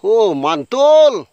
Oh, mantul.